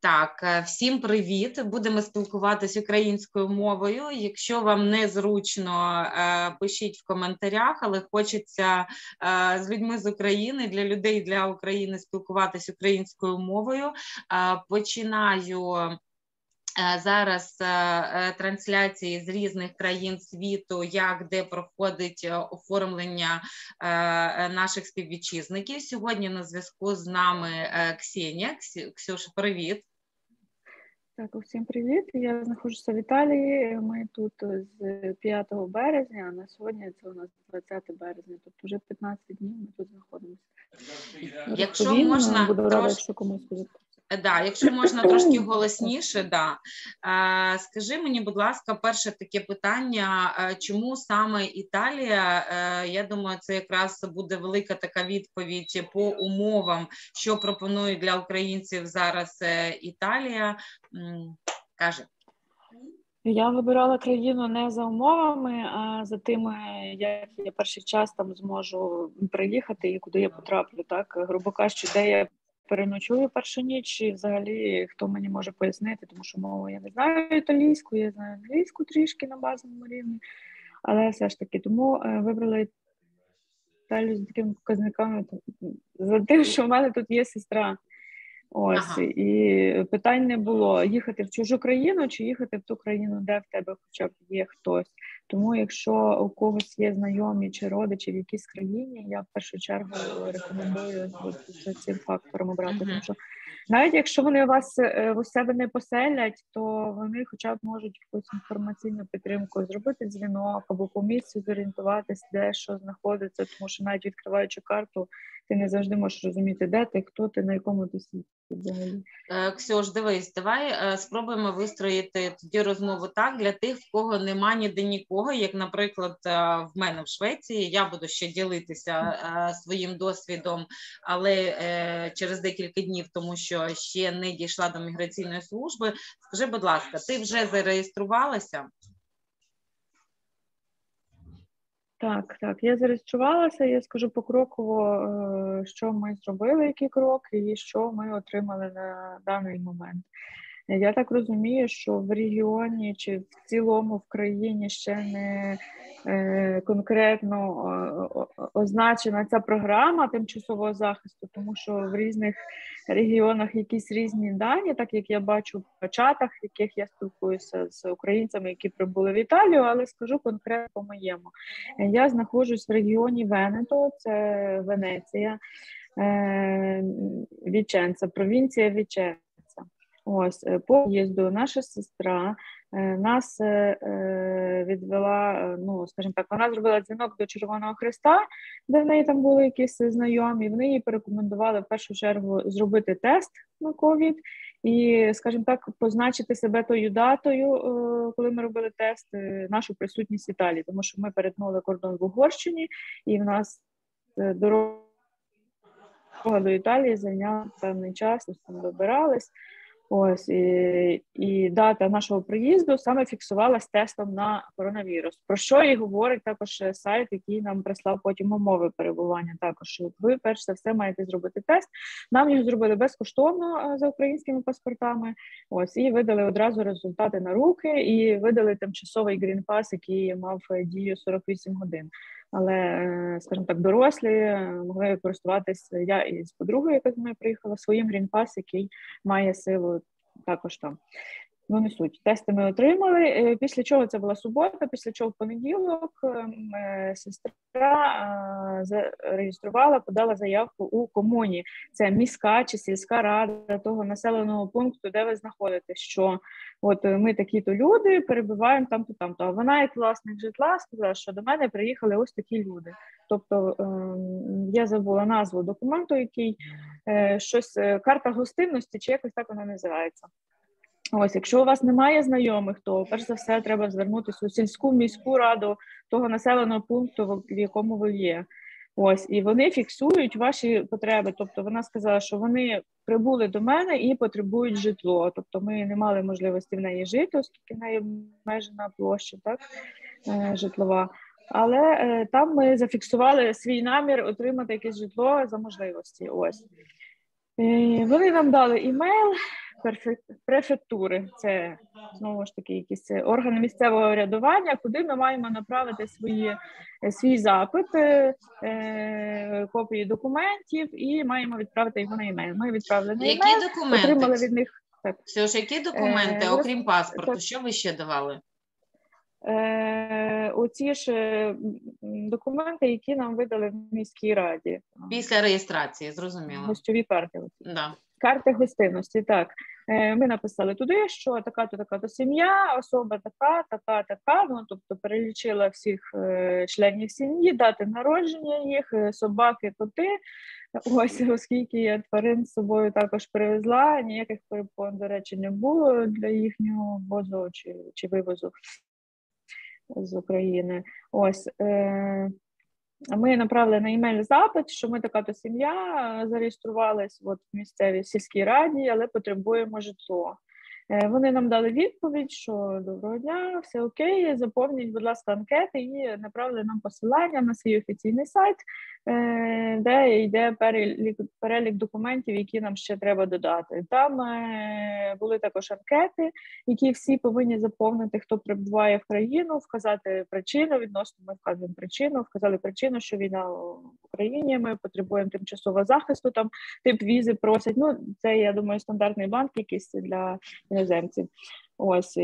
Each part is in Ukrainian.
Так, всім привіт! Будемо спілкуватись українською мовою. Якщо вам незручно, пишіть в коментарях, але хочеться з людьми з України для людей для України спілкуватися українською мовою. Починаю Е, зараз е, е, трансляції з різних країн світу, як де проходить оформлення наших співвітчизників. Сьогодні на зв'язку з нами Ксенія. Ксюша, привіт. Так, усім привіт. Я знаходжуся в Італії. Ми тут з 5 березня, а на сьогодні це у нас 20 березня, тобто вже 15 днів ми тут знаходимося. Якщо можна буду рада, якщо комусь буде. Да, якщо можна трошки голосніше, да. Скажи мені, будь ласка, перше таке питання: чому саме Італія? Я думаю, це якраз буде велика така відповідь по умовам, що пропонує для українців зараз е, Італія. Каже. Я вибирала країну не за умовами, а за тим, як я перший час там зможу приїхати і куди я потраплю. Так, грубо кажучи, де я переночую першу ніч, і взагалі хто мені може пояснити, тому що мову я не знаю італійську, я знаю англійську трішки на базовому рівні, але все ж таки тому е, вибрала Італію з такими показниками за тим, що в мене тут є сестра. Ось ага. і питань не було їхати в чужу країну чи їхати в ту країну, де в тебе хоча б є хтось. Тому, якщо у когось є знайомі чи родичі в якійсь країні, я в першу чергу рекомендую з цим фактором обрати. Тому що навіть якщо вони вас е, у себе не поселять, то вони, хоча б можуть якусь інформаційну підтримку зробити дзвінок або по місцю зорієнтуватись, де що знаходиться, тому що навіть відкриваючи карту, ти не завжди можеш розуміти, де ти, хто ти, на якому ти взагалі. Е, Ксюш, дивись, давай е, спробуємо вистроїти тоді розмову так для тих, в кого нема ніде нікого, як, наприклад, е, в мене в Швеції. Я буду ще ділитися своїм досвідом, але через декілька днів, тому що ще не дійшла до міграційної служби. Скажи, будь ласка, ти вже зареєструвалася? Так, так, я зареєструвалася, я скажу покроково, е, що ми зробили, які кроки, і що ми отримали на даний момент. Я так розумію, що в регіоні чи в цілому в країні ще не е, конкретно означена ця програма тимчасового захисту, тому що в різних регіонах якісь різні дані, так як я бачу в чатах, в яких я спілкуюся з українцями, які прибули в Італію, але скажу конкретно по моєму. Я знаходжусь в регіоні Венето, це Венеція, е, Віченца, провінція Віченца. Ось е, по в'їзду наша сестра е, нас е, відвела. Ну скажімо так, вона зробила дзвінок до Червоного Христа, де в неї там були якісь знайомі. Вони їй порекомендували в першу чергу зробити тест на ковід і, скажімо так, позначити себе тою датою, коли ми робили тест, нашу присутність в Італії, тому що ми перетнули кордон в Угорщині, і в нас дорога до Італії зайняла певний час, там добирались. Ось і і дата нашого приїзду саме фіксувалась тестом на коронавірус. Про що і говорить також сайт, який нам прислав потім умови перебування. Також ви перш за все маєте зробити тест. Нам його зробили безкоштовно за українськими паспортами. Ось і видали одразу результати на руки, і видали тимчасовий green pass, який мав дію 48 годин але, е, скажімо так, дорослі е, могли користуватися я із подругою, яка з мною приїхала, своїм green pass, який має силу також там. Ну, не суть. Тести ми отримали. Е, після чого це була субота, після чого в понеділок ем, е, сестра зареєструвала, подала заявку у комуні. Це міська чи сільська рада того населеного пункту, де ви знаходитесь. Що от ми такі-то люди перебуваємо там-то, там-то. А вона, як власник житла, сказала, що до мене приїхали ось такі люди. Тобто ем, я забула назву документу, який е, щось карта гостинності, чи якось так вона називається. Ось, якщо у вас немає знайомих, то перш за все треба звернутися у сільську міську раду того населеного пункту, в якому ви є. Ось і вони фіксують ваші потреби. Тобто вона сказала, що вони прибули до мене і потребують житло. Тобто, ми не мали можливості в неї жити, оскільки в неї обмежена площа, так е, житлова. Але е, там ми зафіксували свій намір отримати якесь житло за можливості. Ось Вони нам дали імейл префектури, це знову ж таки якісь органи місцевого рядування, куди ми маємо направити свої свій запит, е, копії документів і маємо відправити його на імейл. Ми відправили на які документи? отримали від них. Так. Все ж, які документи, е, окрім паспорту, так. що ви ще давали? Е, Оці ж е, документи, які нам видали в міській раді. Після реєстрації, зрозуміло. Гостьові карти. Да. Карти гостинності, так. Е, Ми написали туди, що така-то, така-то сім'я, особа така, така, така. Ну, тобто перелічила всіх е, членів сім'ї, дати народження їх, е, собаки, коти. Ось, оскільки я тварин з собою також привезла, ніяких перепон, до речі, не було для їхнього возу чи, чи вивозу з України. Ось. Е, ми направили на імейль запит, що ми така то сім'я зареєструвалась от в місцевій сільській раді, але потребуємо житло. Е, вони нам дали відповідь, що доброго дня, все окей, заповніть, будь ласка, анкети і направили нам посилання на свій офіційний сайт, е, де йде перелік перелік документів, які нам ще треба додати. Там е, були також анкети, які всі повинні заповнити, хто прибуває в країну, вказати причину. Відносно ми вказуємо причину, вказали причину, що війна в Україні. Ми потребуємо тимчасового захисту. Там тип візи просять. Ну це я думаю, стандартний банк, якийсь для іноземців. Ось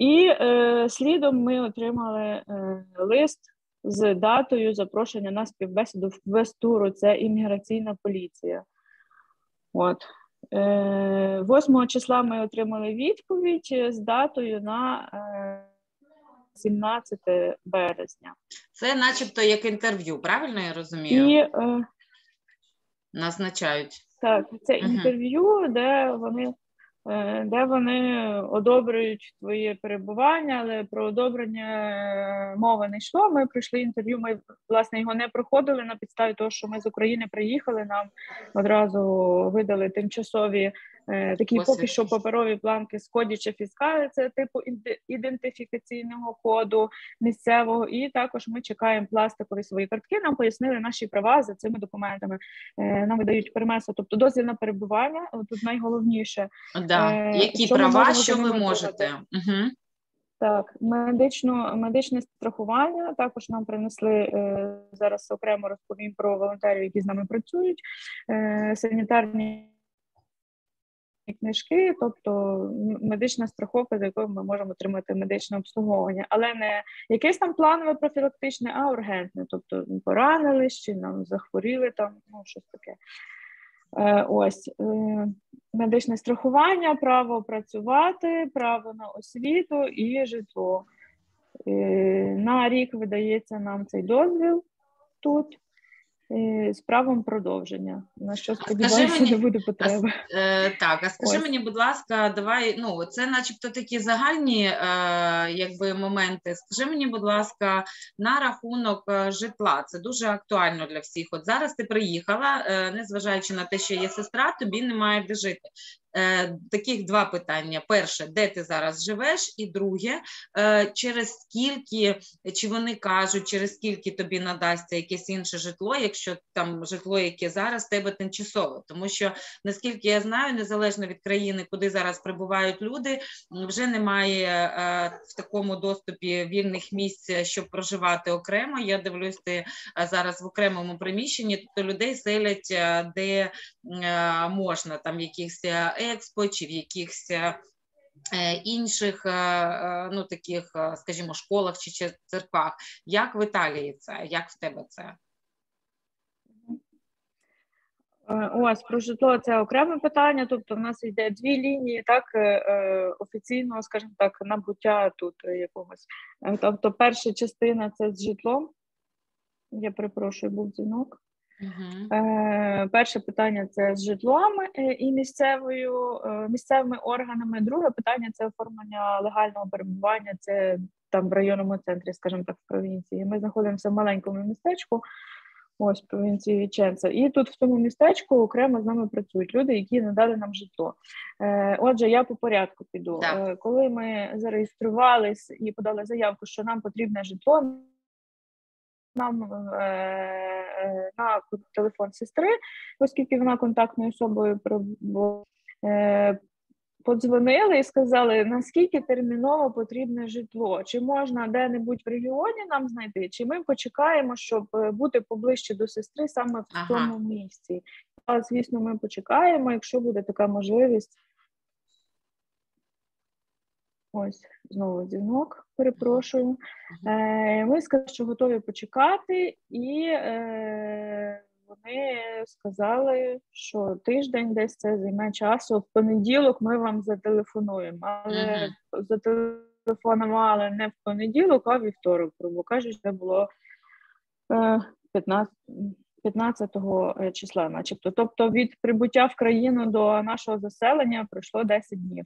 і е, слідом ми отримали е, лист з датою запрошення на співбесіду в Вестуру. Це імміграційна поліція. От. Е, 8 числа ми отримали відповідь з датою на е, 17 березня. Це, начебто, як інтерв'ю, правильно я розумію? І, е, Назначають. Так, це інтерв'ю, де вони Е, де вони одобрюють твоє перебування, але про одобрення е, мови не йшло. Ми пройшли інтерв'ю. Ми власне його не проходили на підставі того, що ми з України приїхали. Нам одразу видали тимчасові Е, такі Посвід. поки що паперові планки з кодіча фіскали, це типу ідентифікаційного коду місцевого, і також ми чекаємо пластикові свої картки. Нам пояснили наші права за цими документами. Е, нам видають перемесу, тобто дозвіл на перебування. Тут найголовніше да. Е, які що права, що ви можете. Угу. Так, медично медичне страхування також нам принесли е, зараз. Окремо розповім про волонтерів, які з нами працюють. Е, Санітарні книжки, тобто медична страховка, за якою ми можемо отримати медичне обслуговування, але не якесь там планове профілактичне, а ургентне, тобто поранились чи нам захворіли там, ну щось таке. Е, ось е, медичне страхування, право працювати, право на освіту і житло. Е, на рік видається нам цей дозвіл тут з правом продовження. На що сподіваюся, не буде потреби. А, е, так, а скажи Ось. мені, будь ласка, давай ну це, начебто, такі загальні е, якби моменти. Скажи мені, будь ласка, на рахунок е, житла. Це дуже актуально для всіх. От зараз ти приїхала, е, незважаючи на те, що є сестра, тобі немає де жити. Е, таких два питання: перше, де ти зараз живеш, і друге, е, через скільки чи вони кажуть, через скільки тобі надасться якесь інше житло, якщо там житло, яке зараз тебе тимчасове, тому що наскільки я знаю, незалежно від країни, куди зараз прибувають люди, вже немає е, в такому доступі вільних місць, щоб проживати окремо. Я дивлюсь, ти зараз в окремому приміщенні, тобто людей селять де можна там якихось експо чи в якихось е, інших е, е, ну таких, скажімо, школах чи церквах. Як в Італії це? Як в тебе це? Ось про житло це окреме питання. Тобто, в нас йде дві лінії, так офіційного, скажімо так, набуття тут якогось. Тобто, перша частина це з житлом. Я перепрошую, був дзвінок. Е, Перше питання це з житлом е, і місцевою е, місцевими органами. Друге питання це оформлення легального перебування. Це там в районному центрі, скажімо так, в провінції. Ми знаходимося в маленькому містечку. Ось провінції Ченца. І тут в цьому містечку окремо з нами працюють люди, які надали нам житло. Е, Отже, я по порядку піду. Е, Коли ми зареєструвались і подали заявку, що нам потрібне житло, нам на телефон сестри, оскільки вона контактною особою подзвонили і сказали, наскільки терміново потрібне житло, чи можна де-небудь в регіоні нам знайти, чи ми почекаємо, щоб е, бути поближче до сестри саме в ага. цьому місці. А звісно, ми почекаємо, якщо буде така можливість. Ось знову дзвінок, перепрошую. Е, Ми сказали, що готові почекати, і е, вони сказали, що тиждень десь це займе часу. В понеділок ми вам зателефонуємо, але uh-huh. зателефонували не в понеділок, а вівторок. Бо кажуть, це було 15 15 е, числа, начебто. Тобто від прибуття в країну до нашого заселення пройшло 10 днів.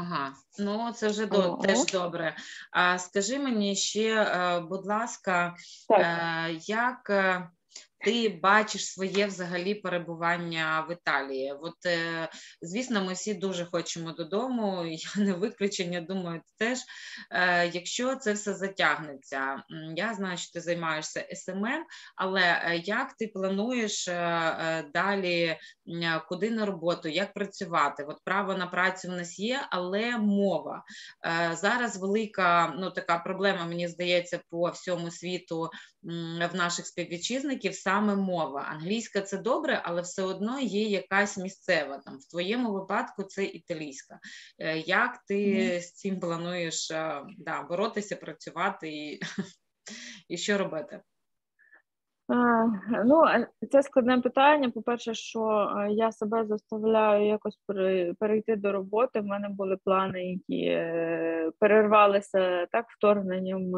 Ага, ну це вже до, теж добре. А скажи мені ще, е, будь ласка, так. Е, як ти бачиш своє взагалі перебування в Італії? От е, звісно, ми всі дуже хочемо додому. Я не виключення, думаю, теж е, якщо це все затягнеться. Я знаю, що ти займаєшся SMM, але е, як ти плануєш далі куди на роботу, як працювати? От право на працю в нас є, але мова зараз велика ну така проблема, мені здається, по всьому світу в наших співвітчизників саме мова. Англійська це добре, але все одно є якась місцева. Там В твоєму випадку це італійська. Е, як ти mm. з цим плануєш е, да, боротися, працювати і, і що робити? А, ну, це складне питання. По-перше, що я себе заставляю якось перейти до роботи. В мене були плани, які е, перервалися так вторгненням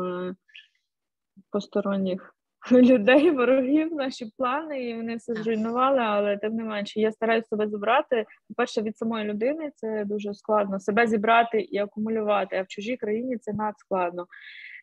посторонніх людей, ворогів, наші плани, і вони все зруйнували, але тим не менше, я стараюся себе зібрати. По-перше, від самої людини це дуже складно себе зібрати і акумулювати, а в чужій країні це надскладно.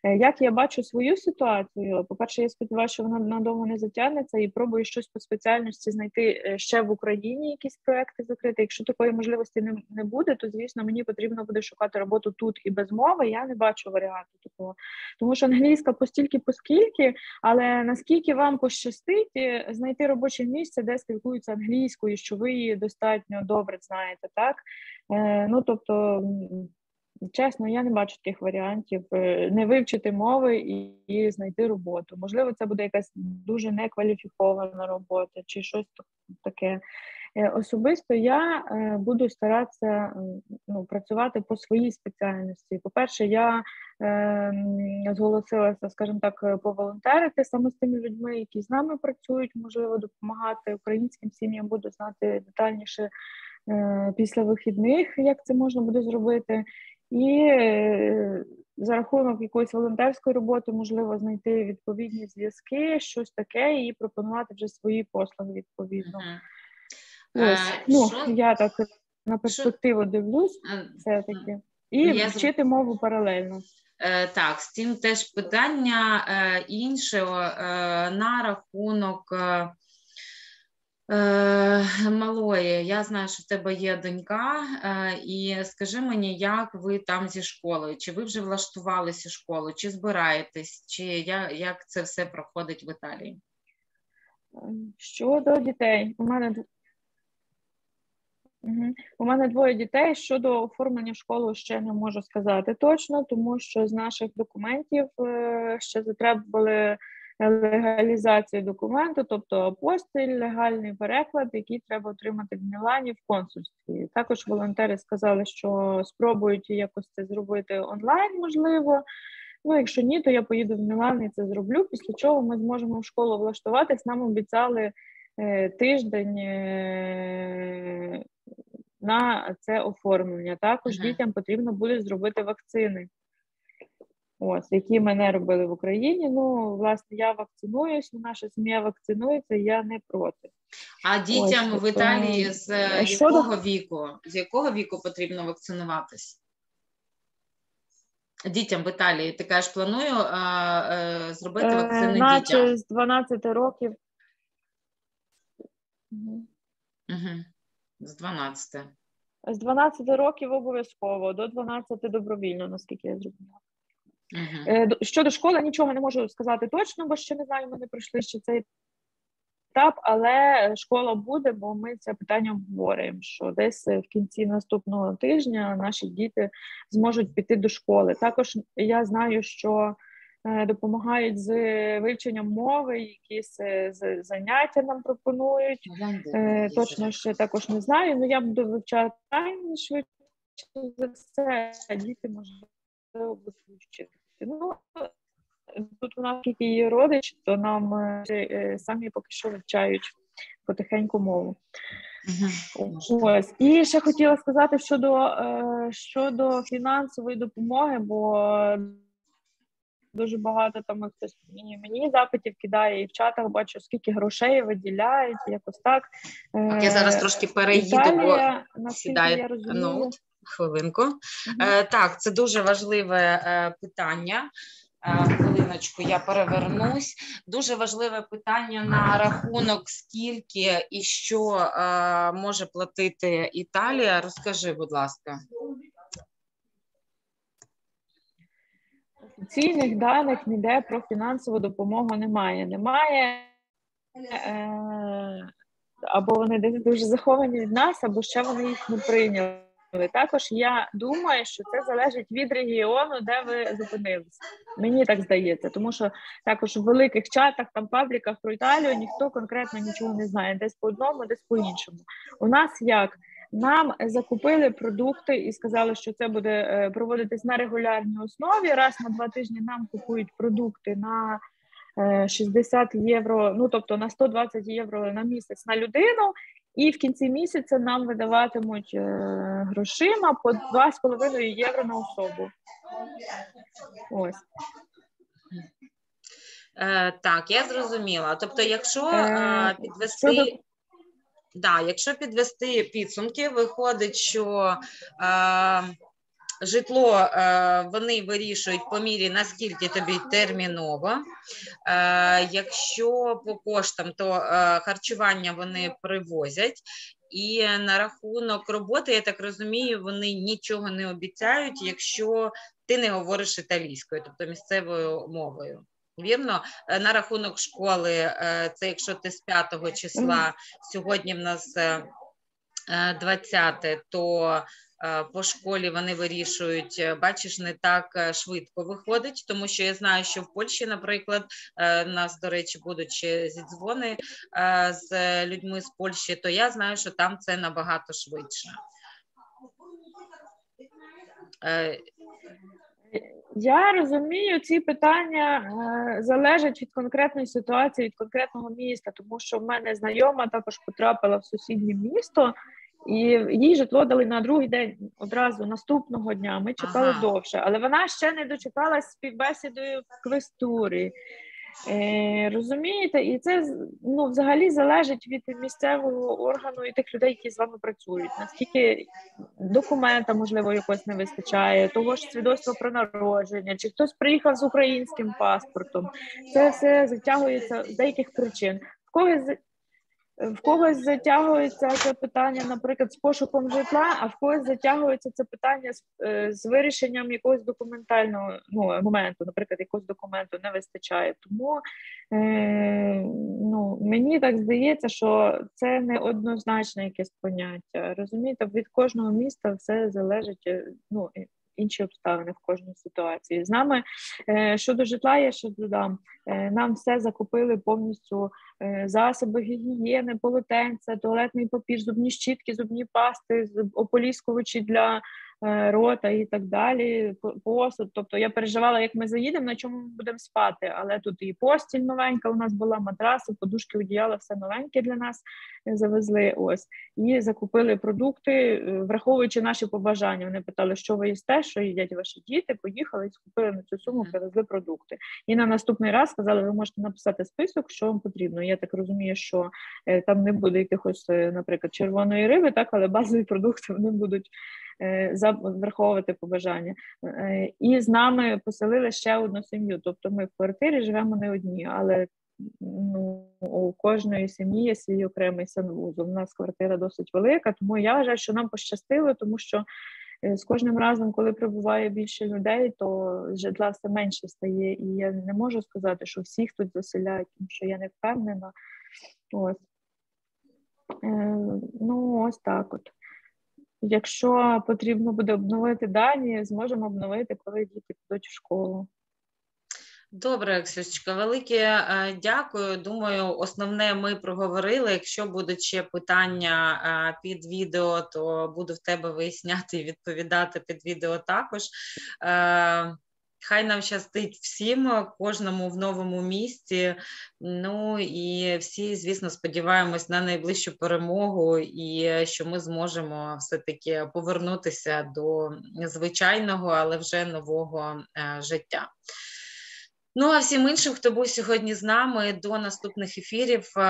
Е, як я бачу свою ситуацію, по-перше, я сподіваюся, що вона надовго не затягнеться і пробую щось по спеціальності знайти е, ще в Україні, якісь проекти закрити. Якщо такої можливості не не буде, то звісно мені потрібно буде шукати роботу тут і без мови. Я не бачу варіанту такого, тому що англійська постільки, поскільки, але наскільки вам пощастить е, знайти робоче місце, де спілкуються англійською, що ви її достатньо добре знаєте, так ну тобто. Чесно, я не бачу таких варіантів е, не вивчити мови і, і знайти роботу. Можливо, це буде якась дуже некваліфікована робота чи щось таке. Е, особисто я е, буду старатися ну, працювати по своїй спеціальності. По-перше, я е, зголосилася, скажімо так, поволонтерити саме з тими людьми, які з нами працюють, можливо, допомагати українським сім'ям, буду знати детальніше е, після вихідних, як це можна буде зробити. І е, за рахунок якоїсь волонтерської роботи можливо знайти відповідні зв'язки, щось таке, і пропонувати вже свої послуги відповідно. Uh-huh. Ось, uh, ну, що? Я так на перспективу що? дивлюсь, все таки, і я вчити мову паралельно. Е, так, з цим теж питання е, інше на рахунок Е, малої, я знаю, що в тебе є донька, е, і скажи мені, як ви там зі школою? Чи ви вже влаштувалися в школу, чи збираєтесь, чи як це все проходить в Італії? Щодо дітей, у мене у мене двоє дітей. Щодо оформлення в школу ще не можу сказати точно, тому що з наших документів е, ще затребували легалізацію документу, тобто апостиль, легальний переклад, який треба отримати в Мілані в консульстві. Також волонтери сказали, що спробують якось це зробити онлайн, можливо. Ну, якщо ні, то я поїду в Мілан і це зроблю. Після чого ми зможемо в школу влаштуватись. Нам обіцяли е, тиждень е, на це оформлення. Також ага. дітям потрібно буде зробити вакцини ось, які мене робили в Україні. Ну, власне, я вакцинуюсь, наша сім'я вакцинується, я не проти. А дітям ось, в Італії з е, якого до... віку? З якого віку потрібно вакцинуватись? Дітям в Італії ти кажеш, планую а, а, е, зробити е, вакцини Наче дітям? з 12 років. Угу. Угу. З 12. З 12 років обов'язково, до 12 добровільно, наскільки я зрозуміла. Uh-huh. Щодо школи, нічого не можу сказати точно, бо ще не знаю, ми не пройшли ще цей етап, але школа буде, бо ми це питання обговорюємо. Що десь в кінці наступного тижня наші діти зможуть піти до школи. Також я знаю, що е, допомагають з вивченням мови, якісь е, заняття нам пропонують. Е, точно ще також не знаю. Ну я буду вивчати швидше за все, діти вчити. Ну тут у нас тільки є родич, то нам е, самі поки що вивчають потихеньку мову. Uh-huh. Ось і ще хотіла сказати щодо е, щодо фінансової допомоги, бо дуже багато там хтось мені мені запитів кидає і в чатах бачу, скільки грошей виділяють, якось так. Я зараз е, трошки переїду, Італія, бо сідає ноут. Хвилинку. Е, Так, це дуже важливе е, питання. Е, хвилиночку, я перевернусь. Дуже важливе питання на рахунок, скільки і що е, може платити Італія. Розкажи, будь ласка. Офіційних даних ніде про фінансову допомогу немає. Немає. Е, або вони десь дуже заховані від нас, або ще вони їх не прийняли. Також я думаю, що це залежить від регіону, де ви зупинилися. Мені так здається, тому що також в великих чатах, там пабліках про Італію ніхто конкретно нічого не знає, десь по одному, десь по іншому. У нас як нам закупили продукти і сказали, що це буде е, проводитись на регулярній основі. Раз на два тижні нам купують продукти на 60 е, євро, ну тобто на 120 євро на місяць на людину, і в кінці місяця нам видаватимуть е, грошима по 2,5 євро на особу. Ось. Е, Так, я зрозуміла. Тобто, якщо е, підвести. Щодо... Да, якщо підвести підсумки, виходить, що е, житло е, вони вирішують по мірі, наскільки тобі терміново. Е, якщо по коштам, то е, харчування вони привозять. І на рахунок роботи, я так розумію, вони нічого не обіцяють, якщо ти не говориш італійською, тобто місцевою мовою. Вірно, на рахунок школи, це якщо ти з 5 числа, сьогодні в нас 20, то по школі вони вирішують, е, бачиш, не так е, швидко виходить, тому що я знаю, що в Польщі, наприклад, нас, до речі, будуть ще зідзвони з людьми з Польщі, то я знаю, що там це набагато швидше. Я розумію, ці питання е, залежать від конкретної ситуації, від конкретного міста, тому що в мене знайома також потрапила в сусіднє місто, і їй житло дали на другий день одразу наступного дня. Ми чекали ага. довше, але вона ще не дочекалась співбесідою в квестурі. Е, Розумієте, і це ну, взагалі залежить від місцевого органу і тих людей, які з вами працюють. Наскільки документа, можливо, якось не вистачає, того ж свідоцтва про народження, чи хтось приїхав з українським паспортом. Це все затягується з деяких причин. В когось в когось затягується це питання, наприклад, з пошуком житла, а в когось затягується це питання з, е, з вирішенням якогось документального ну, моменту, наприклад, якогось документу не вистачає. Тому е, ну, мені так здається, що це не однозначне якесь поняття. Розумієте, від кожного міста все залежить. Е, ну, інші обставини в кожній ситуації. З нами е, щодо житла, я ще додам. Е, нам все закупили повністю е, засоби гігієни, полотенця, туалетний папір, зубні щітки, зубні пасти, ополіскувачі для рота і так далі. Посуд. Тобто я переживала, як ми заїдемо, на чому ми будемо спати. Але тут і постіль новенька у нас була, матраси, подушки, одіяла, все новеньке для нас завезли. Ось і закупили продукти, е, враховуючи наші побажання. Вони питали, що ви їсте, що їдять ваші діти. Поїхали і скупили на цю суму, привезли продукти. І на наступний раз сказали, ви можете написати список, що вам потрібно. Я так розумію, що е, там не буде якихось, наприклад, червоної риби, так але базові продукти вони будуть. Е, враховувати побажання. Е, і з нами поселили ще одну сім'ю. Тобто ми в квартирі живемо не одні, але ну, у кожної сім'ї є свій окремий санвузол. У нас квартира досить велика, тому я вважаю, що нам пощастило, тому що Е, з кожним разом, коли прибуває більше людей, то житла все менше стає. І я не можу сказати, що всіх тут заселяють, тому що я не впевнена. Ось. Е, ну, ось так от. Якщо потрібно буде обновити дані, зможемо обновити, коли діти підуть в школу. Добре, Ксюшечка, велике е, дякую. Думаю, основне ми проговорили. Якщо будуть ще питання е, під відео, то буду в тебе виясняти і відповідати під відео також. Е, хай нам щастить всім, кожному в новому місті. Ну і всі, звісно, сподіваємось на найближчу перемогу, і що ми зможемо все-таки повернутися до звичайного, але вже нового життя. Ну а всім іншим, хто був сьогодні з нами до наступних ефірів. Е,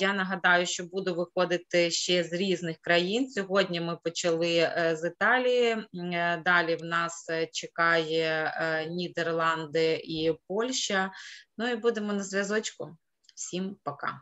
я нагадаю, що буду виходити ще з різних країн. Сьогодні ми почали е, з Італії. Е, далі в нас чекає Нідерланди і Польща. Ну і будемо на зв'язочку. Всім пока.